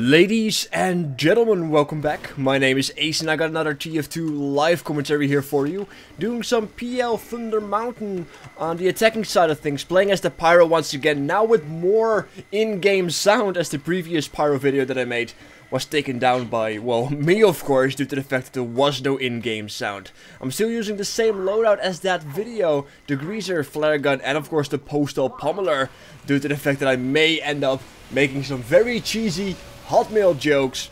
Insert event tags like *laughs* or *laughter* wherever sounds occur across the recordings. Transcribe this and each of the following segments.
Ladies and gentlemen, welcome back. My name is Ace and I got another TF2 live commentary here for you. Doing some PL Thunder Mountain on the attacking side of things. Playing as the Pyro once again, now with more in-game sound as the previous Pyro video that I made was taken down by, well, *laughs* me of course, due to the fact that there was no in-game sound. I'm still using the same loadout as that video, the Greaser, Flare Gun, and of course the Postal Pummeler, due to the fact that I may end up making some very cheesy Hotmail jokes,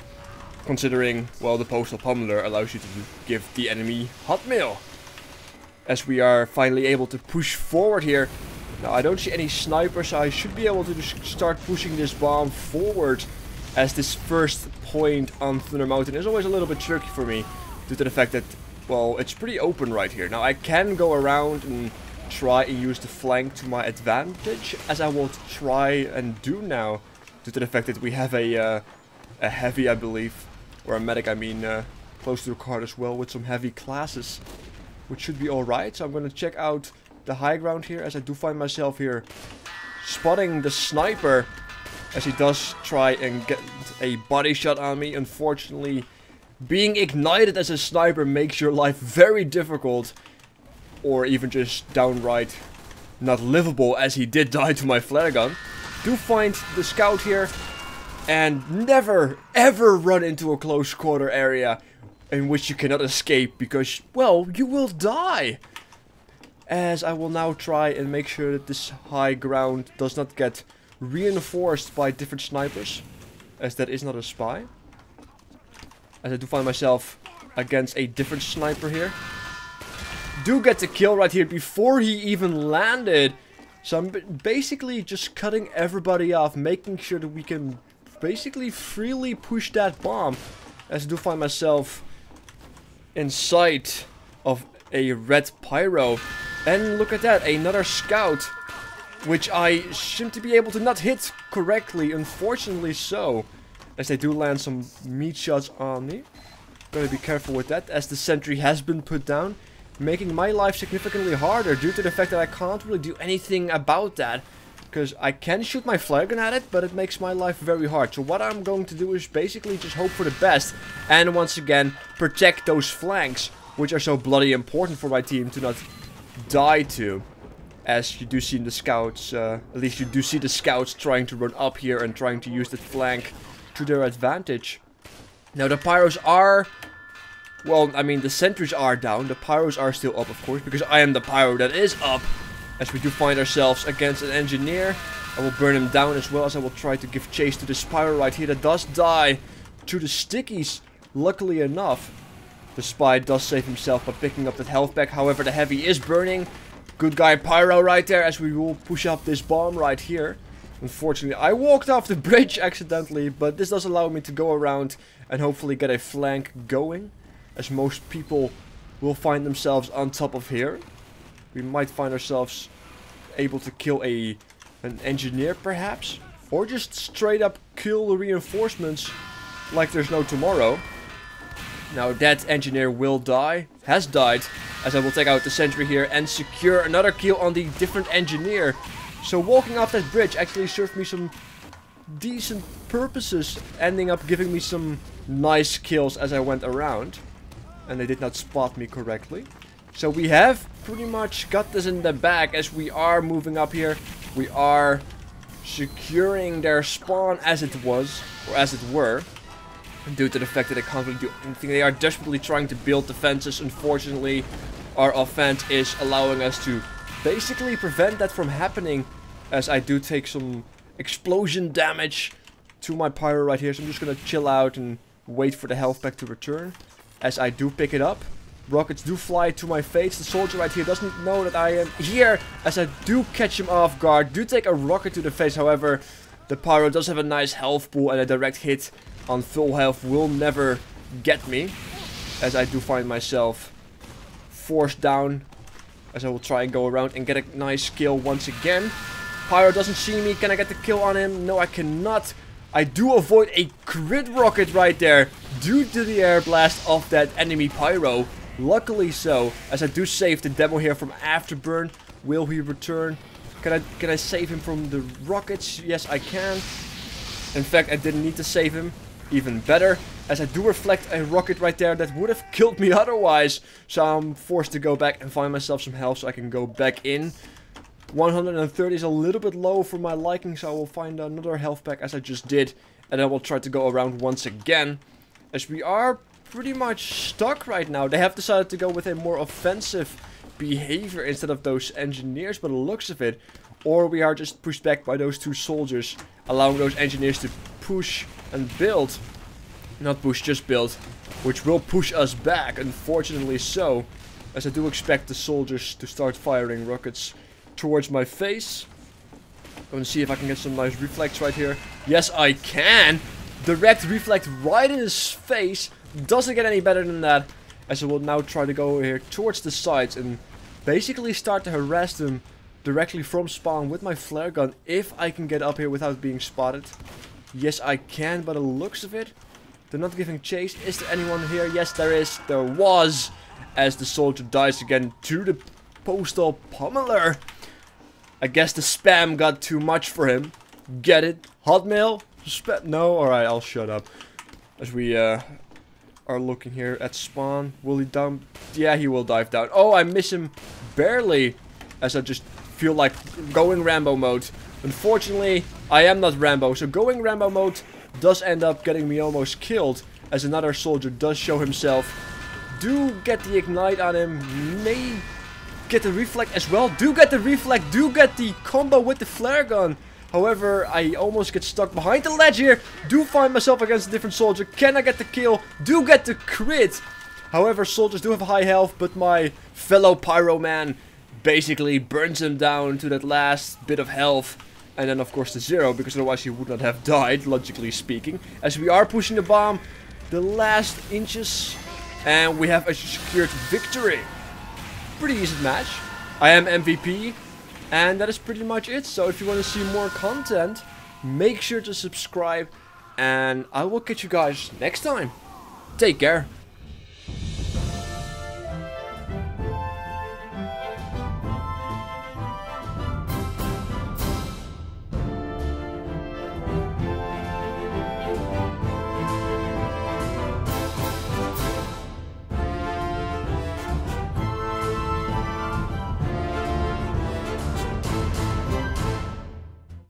considering, well, the Postal Pummeler allows you to give the enemy Hotmail. As we are finally able to push forward here. Now, I don't see any snipers, so I should be able to just start pushing this bomb forward as this first point on Thunder Mountain is always a little bit tricky for me due to the fact that, well, it's pretty open right here. Now I can go around and try and use the flank to my advantage, as I will try and do now, due to the fact that we have a, uh, a heavy, I believe, or a medic, I mean, uh, close to the cart as well, with some heavy classes, which should be alright. So I'm going to check out the high ground here, as I do find myself here spotting the sniper as he does try and get a body shot on me. Unfortunately, being ignited as a sniper makes your life very difficult. Or even just downright not livable as he did die to my flare gun. Do find the scout here. And never, ever run into a close quarter area in which you cannot escape because, well, you will die. As I will now try and make sure that this high ground does not get reinforced by different snipers. As that is not a spy. As I do find myself against a different sniper here. Do get the kill right here before he even landed. So I'm basically just cutting everybody off. Making sure that we can basically freely push that bomb. As I do find myself in sight of a red pyro. And look at that, another scout which I seem to be able to not hit correctly, unfortunately so. As they do land some meat shots on me. Gotta be careful with that, as the sentry has been put down. Making my life significantly harder due to the fact that I can't really do anything about that. Because I can shoot my flare gun at it, but it makes my life very hard. So what I'm going to do is basically just hope for the best. And once again, protect those flanks, which are so bloody important for my team to not die to as you do see in the scouts, uh, at least you do see the scouts trying to run up here and trying to use the flank to their advantage. Now the pyros are, well, I mean the sentries are down, the pyros are still up of course, because I am the pyro that is up. As we do find ourselves against an engineer, I will burn him down as well as I will try to give chase to the Spyro right here that does die to the stickies, luckily enough. The spy does save himself by picking up that health back, however the heavy is burning Good guy Pyro right there as we will push up this bomb right here. Unfortunately, I walked off the *laughs* bridge accidentally, but this does allow me to go around and hopefully get a flank going. As most people will find themselves on top of here. We might find ourselves able to kill a an engineer perhaps. Or just straight up kill the reinforcements like there's no tomorrow. Now that engineer will die, has died, as I will take out the sentry here and secure another kill on the different engineer. So walking off that bridge actually served me some decent purposes, ending up giving me some nice kills as I went around. And they did not spot me correctly. So we have pretty much got this in the bag as we are moving up here. We are securing their spawn as it was, or as it were. Due to the fact that they can't really do anything. They are desperately trying to build defenses. Unfortunately, our offense is allowing us to basically prevent that from happening as I do take some explosion damage to my pyro right here. So I'm just going to chill out and wait for the health pack to return as I do pick it up. Rockets do fly to my face. The soldier right here doesn't know that I am here as I do catch him off guard. Do take a rocket to the face. However, the pyro does have a nice health pool and a direct hit on full health will never get me. As I do find myself forced down. As I will try and go around and get a nice kill once again. Pyro doesn't see me. Can I get the kill on him? No, I cannot. I do avoid a crit rocket right there due to the air blast of that enemy Pyro. Luckily so, as I do save the demo here from Afterburn. Will he return? Can I can I save him from the rockets? Yes, I can. In fact, I didn't need to save him. Even better, as I do reflect a rocket right there that would have killed me *laughs* otherwise. So I'm forced to go back and find myself some health so I can go back in. 130 is a little bit low for my liking, so I will find another health pack as I just did. And then we'll try to go around once again. As we are pretty much stuck right now. They have decided to go with a more offensive behavior instead of those engineers by the looks of it. Or we are just pushed back by those two soldiers, allowing those engineers to push and build. Not push, just build. Which will push us back, unfortunately so. As I do expect the soldiers to start firing rockets towards my face. I'm gonna see if I can get some nice reflects right here. Yes, I can! Direct reflect right in his face. Doesn't get any better than that. As I will now try to go here towards the sides and basically start to harass them directly from spawn with my flare gun if I can get up here without being spotted. Yes, I can, by the looks of it. They're not giving chase. Is there anyone here? Yes, there is. There was. As the soldier dies again to the postal pummeler. I guess the spam got too much for him. Get it? Hotmail? Spam? No? Alright, I'll shut up. As we uh, are looking here at spawn. Will he dump? Yeah, he will dive down. Oh, I miss him barely. As I just feel like going Rambo mode. Unfortunately, I am not Rambo. So going Rambo mode does end up getting me almost killed. As another soldier does show himself. Do get the ignite on him. May get the reflect as well. Do get the reflect. Do get the combo with the flare gun. However, I almost get stuck behind the ledge here. Do find myself against a different soldier. Can I get the kill? Do get the crit. However, soldiers do have high health, but my fellow pyro man basically burns him down to that last bit of health. And then, of course, the zero, because otherwise he would not have died, logically speaking. As we are pushing the bomb the last inches. And we have a secured victory. Pretty easy match. I am MVP. And that is pretty much it. So if you want to see more content, make sure to subscribe. And I will catch you guys next time. Take care.